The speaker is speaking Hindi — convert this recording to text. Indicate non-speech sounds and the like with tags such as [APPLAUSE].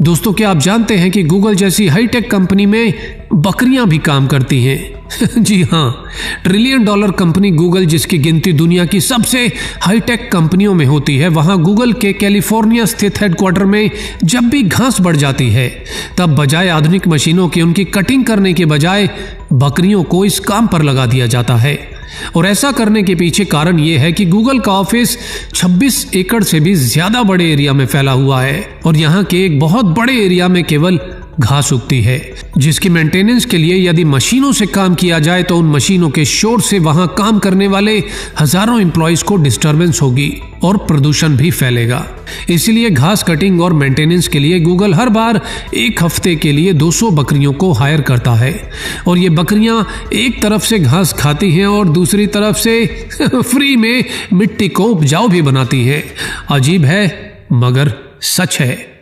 दोस्तों, क्या आप जानते हैं कि गूगल जैसी हाईटेक कंपनी में बकरियाँ भी काम करती हैं? [LAUGHS] जी हाँ ट्रिलियन डॉलर कंपनी गूगल जिसकी गिनती दुनिया की सबसे हाईटेक कंपनियों में होती है, वहाँ गूगल के कैलिफ़ोर्निया स्थित हेडक्वार्टर में जब भी घास बढ़ जाती है, तब बजाय आधुनिक मशीनों की उनकी कटिंग करने के बजाय बकरियों को इस काम पर लगा दिया जाता है। और ऐसा करने के पीछे कारण यह है कि गूगल का ऑफ़िस 26 एकड़ से भी ज़्यादा बड़े एरिया में फैला हुआ है और यहाँ के एक बहुत बड़े एरिया में केवल घास उगती है, जिसकी मेंटेनेंस के लिए यदि मशीनों से काम किया जाए तो उन मशीनों के शोर से वहाँ काम करने वाले हज़ारों एम्प्लॉयज़ को डिस्टरबेंस होगी और प्रदूषण भी फैलेगा। इसलिए घास कटिंग और मेंटेनेंस के लिए गूगल हर बार एक हफ़्ते के लिए 200 बकरियों को हायर करता है। और ये बकरियाँ एक तरफ़ से घास खाती हैं और दूसरी तरफ़ से [LAUGHS] फ्री में मिट्टी को उपजाऊ भी बनाती हैं। अजीब है, मगर सच है।